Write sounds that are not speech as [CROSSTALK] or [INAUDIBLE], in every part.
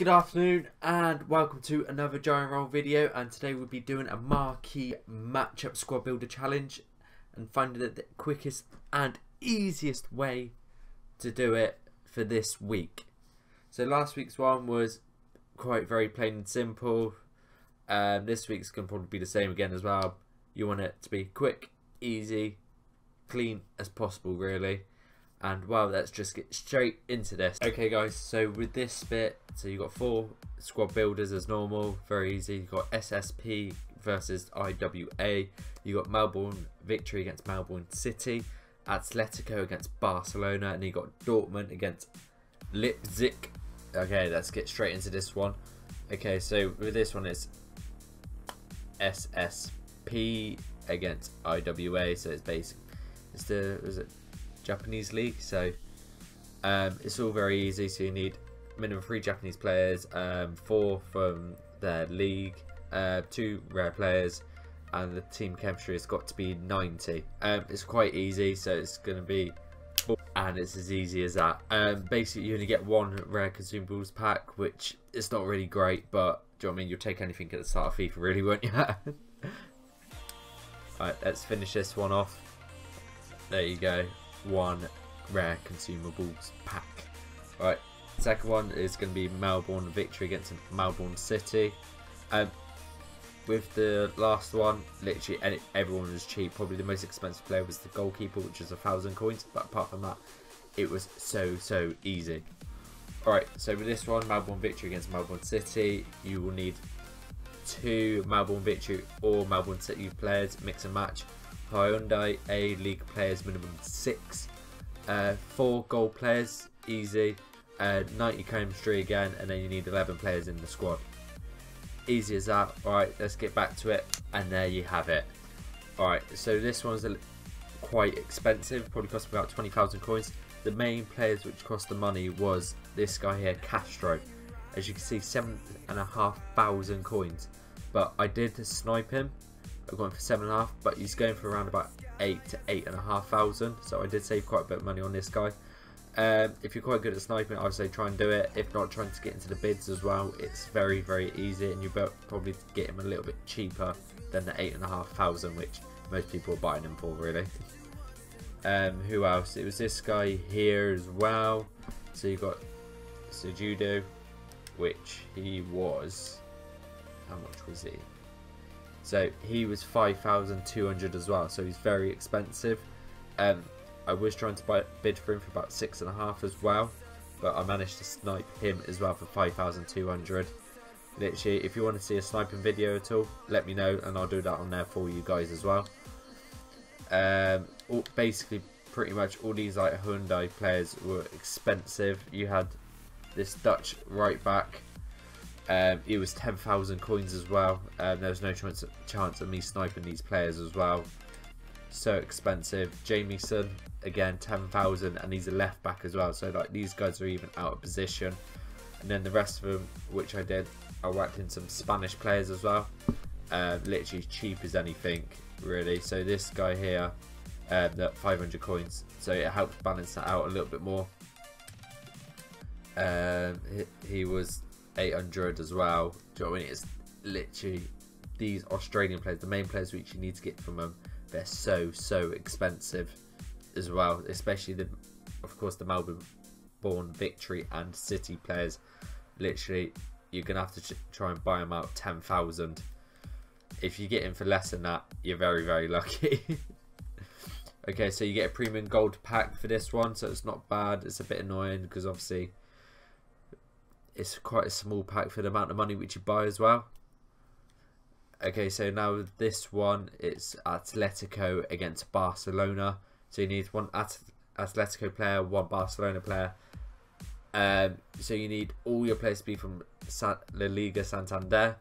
Good afternoon and welcome to another JyanRoel video and today we'll be doing a marquee matchup squad builder challenge and finding the quickest and easiest way to do it for this week. So last week's one was quite very plain and simple. Um, this week's can probably be the same again as well. You want it to be quick, easy, clean as possible really and well let's just get straight into this. Okay guys so with this bit so you've got four squad builders as normal very easy. You've got ssp versus iwa you got melbourne victory against melbourne city atletico against barcelona and you got dortmund against leipzig. Okay let's get straight into this one. Okay so with this one it's ssp against iwa so it's basic it's the is it Japanese league. So um, it's all very easy. So you need minimum three Japanese players, um, four from their league, uh, two rare players, and the team chemistry has got to be 90. Um, it's quite easy, so it's going to be and it's as easy as that. Um, basically, you only get one rare consumables pack, which is not really great, but do you know what I mean? You'll take anything at the start of FIFA, really, won't you? [LAUGHS] Alright, let's finish this one off. There you go one rare consumables pack. Right, second one is going to be Melbourne victory against Melbourne City. Um, with the last one, literally any, everyone was cheap. Probably the most expensive player was the goalkeeper, which was a thousand coins. But apart from that, it was so so easy. Alright, so with this one, Melbourne victory against Melbourne City, you will need two Melbourne victory or Melbourne City players, mix and match. Hyundai A League players minimum six, uh, four gold players easy, uh, 90 chemistry again, and then you need 11 players in the squad. Easy as that. Alright, let's get back to it, and there you have it. Alright, so this one's quite expensive, probably cost about 20,000 coins. The main players which cost the money was this guy here, Castro. As you can see, seven and a half thousand coins. But I did snipe him I've gone for seven and a half, but he's going for around about eight to eight and a half thousand. So I did save quite a bit of money on this guy. Um, if you're quite good at sniping, I'd say try and do it. If not, trying to get into the bids as well. It's very, very easy, and you'll probably get him a little bit cheaper than the eight and a half thousand, which most people are buying him for, really. Um, who else? It was this guy here as well. So you got Sujudo, which he was. How much was he? So he was 5,200 as well. So he's very expensive. Um, I was trying to buy, bid for him for about six and a half as well, but I managed to snipe him as well for 5,200. Literally, if you want to see a sniping video at all, let me know and I'll do that on there for you guys as well. Um, all, basically, pretty much all these like Hyundai players were expensive. You had this Dutch right back um, it was 10,000 coins as well. Um, there was no chance, chance of me sniping these players as well. So expensive. Jamieson, again, 10,000 and he's a left back as well. So like these guys are even out of position. And then the rest of them, which I did, I whacked in some Spanish players as well. Uh, literally cheap as anything, really. So this guy here, um, that 500 coins. So it helps balance that out a little bit more. Um, he, he was 800 as well. Do you know what I mean? It's literally these Australian players, the main players which you need to get from them, they're so, so expensive as well. Especially, the, of course, the Melbourne born Victory and City players. Literally, you're going to have to try and buy them out 10,000. If you get in for less than that, you're very, very lucky. [LAUGHS] okay, so you get a premium gold pack for this one, so it's not bad. It's a bit annoying because obviously it's quite a small pack for the amount of money which you buy as well. Okay, so now this one, it's Atletico against Barcelona. So you need one At Atletico player, one Barcelona player. Um, so you need all your players to be from San La Liga Santander.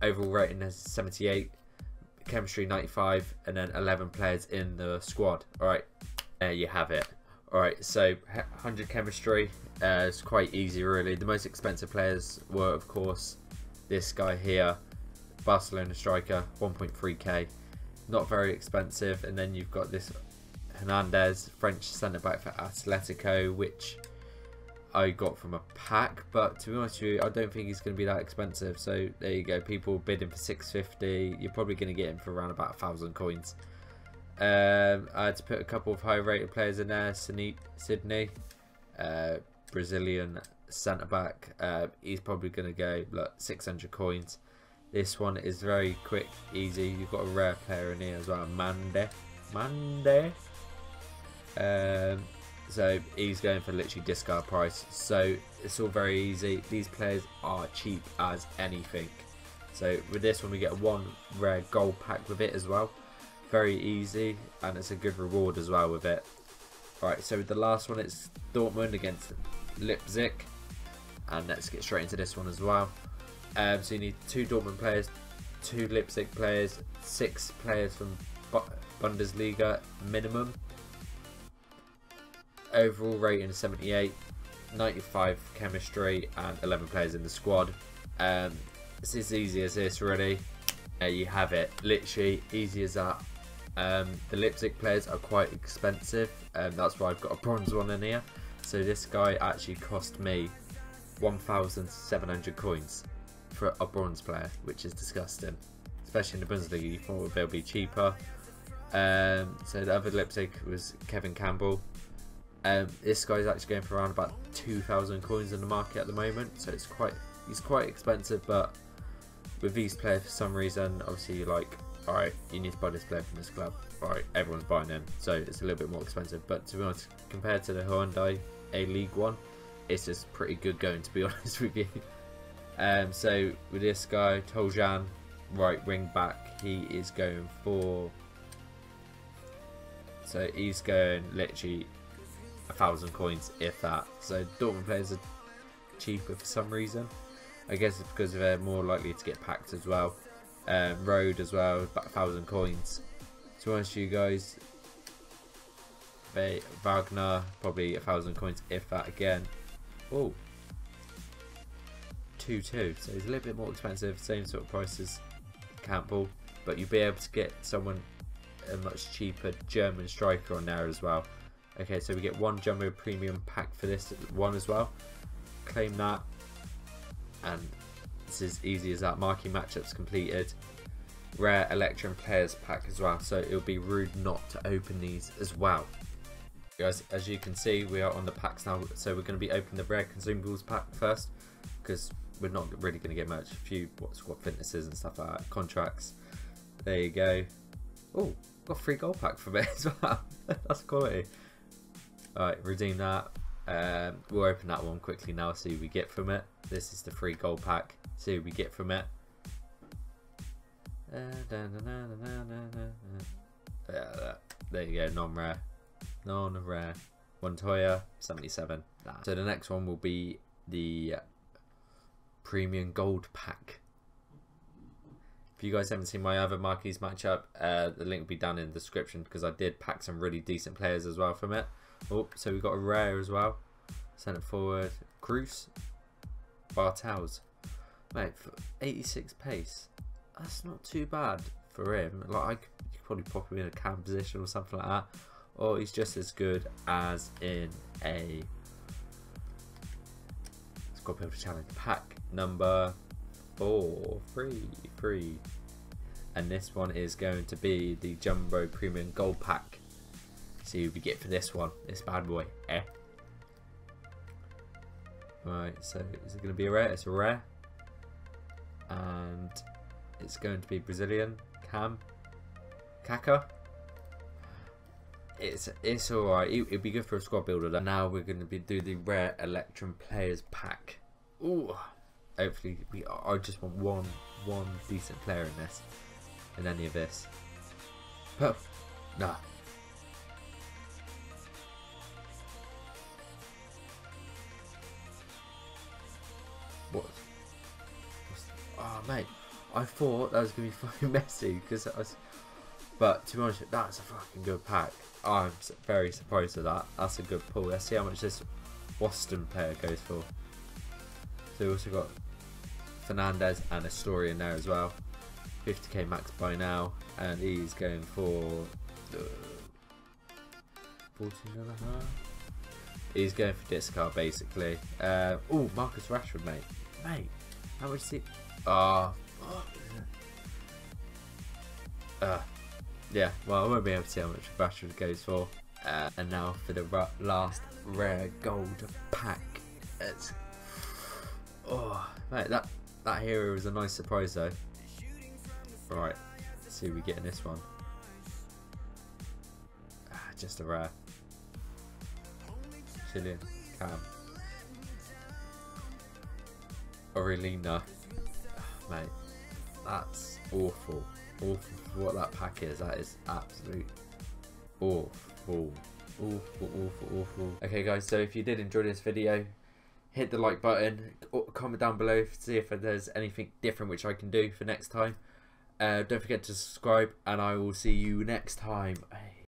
Overall rating is 78, chemistry 95, and then 11 players in the squad. All right, there you have it. Alright, so 100 chemistry uh, is quite easy really. The most expensive players were of course this guy here, Barcelona striker, 1.3k. Not very expensive. And then you've got this Hernandez, French centre back for Atletico, which I got from a pack, but to be honest with you, I don't think he's going to be that expensive. So there you go, people bidding for 650. You're probably going to get him for around about a thousand coins. Um, I had to put a couple of high-rated players in there. Sydney, uh, Brazilian centre back. Uh, he's probably going to go like 600 coins. This one is very quick, easy. You've got a rare player in here as well, Mande. Mande. Um, so he's going for literally discard price. So it's all very easy. These players are cheap as anything. So with this one we get one rare gold pack with it as well. Very easy and it's a good reward as well with it. Alright, so the last one it's Dortmund against Leipzig. And let's get straight into this one as well. Um, so you need two Dortmund players, two Leipzig players, six players from Bundesliga minimum overall rating 78, 95 chemistry, and 11 players in the squad. Um, it's as easy as this, really. There you have it. Literally, easy as that. Um, the Leipzig players are quite expensive, and um, that's why I've got a bronze one in here. So this guy actually cost me 1,700 coins for a bronze player, which is disgusting. Especially in the Bundesliga, you thought they'll be cheaper. Um, so the other Leipzig was Kevin Kampl, um, this guy's actually going for around about 2,000 coins in the market at the moment, so it's quite he's quite expensive. But with these players, for some reason, obviously like, all right, you need to buy this player from this club. All right, everyone's buying them, so it's a little bit more expensive. But to be honest, compared to the Hyundai A League one, it's just pretty good going. To be [LAUGHS] honest with you. Um, so with this guy, Toljan, right wing back, he is going for. So he's going literally a thousand coins, if that. So Dortmund players are cheaper for some reason. I guess it's because they're more likely to get packed as well. Um, Rode as well, about a thousand coins. To be honest you guys, Wagner, probably a thousand coins, if that again. Oh, 2-2, so it's a little bit more expensive, same sort of price as Kampl, but you'll be able to get someone a much cheaper German striker on there as well. Okay, so we get one Jumbo Premium pack for this one as well. Claim that. And it's as easy as that. Marquee matchups completed. Rare Electrum Players pack as well. So it'll be rude not to open these as well. Guys, as you can see, we are on the packs now. So we're going to be opening the Rare Consumables pack first. Because we're not really going to get much. A few what squad fitnesses and stuff like that. Contracts. There you go. Oh, got free gold pack from it [LAUGHS] as well. That's quality. Alright, redeem that. Um, we'll open that one quickly now, see what we get from it. This is the free gold pack. See what we get from it. There you go, non-rare. Non-rare. Montoya, 77. Nah. So the next one will be the premium gold pack. If you guys haven't seen my other marquees matchup, uh, the link will be down in the description because I did pack some really decent players as well from it. Oh, so we got a rare as well. It forward. Cruz. Bartels. Mate, for 86 pace, that's not too bad for him. Like, I could, probably pop him in a cam position or something like that. Or he's just as good as in a Squad Builder Challenge pack number four, three, three. And this one is going to be the Jumbo Premium Gold Pack see who we get for this one. This bad boy. Eh. Right, so is it going to be a rare? It's a rare. And it's going to be Brazilian. Cam. Kaka. It's it's alright. It, would be good for a squad builder. Now we're going to be do the rare Electrum Players Pack. Ooh. Hopefully, we. I just want one one decent player in this. In any of this. Oh, nah. What? Mate. I thought that was to be [LAUGHS] fucking messy because I was. But to be honest, that's a fucking good pack. I'm very surprised at that. That's a good pull. Let's see how much this Boston player goes for. So we also got Fernandez and a story in there as well. 50k max by now, and he's going for uh, 14 and a half. He's going for discard basically. Uh, oh, Marcus Rashford, mate. Mate, how much is he? Ah. Uh, yeah, well, I won't be able to see how much Rashford goes for. Uh, and now for the last rare gold pack. It's oh, mate, that that hero was a nice surprise though. Right, let's see we get in this one. Ah, just a rare. Chilean Cam. Orellana. Mate, that's awful. Awful for what that pack is. That is absolute awful. Awful, awful, awful. Okay guys, so if you did enjoy this video, hit the like button, comment down below to see if there's anything different which I can do for next time. Uh, don't forget to subscribe and I will see you next time.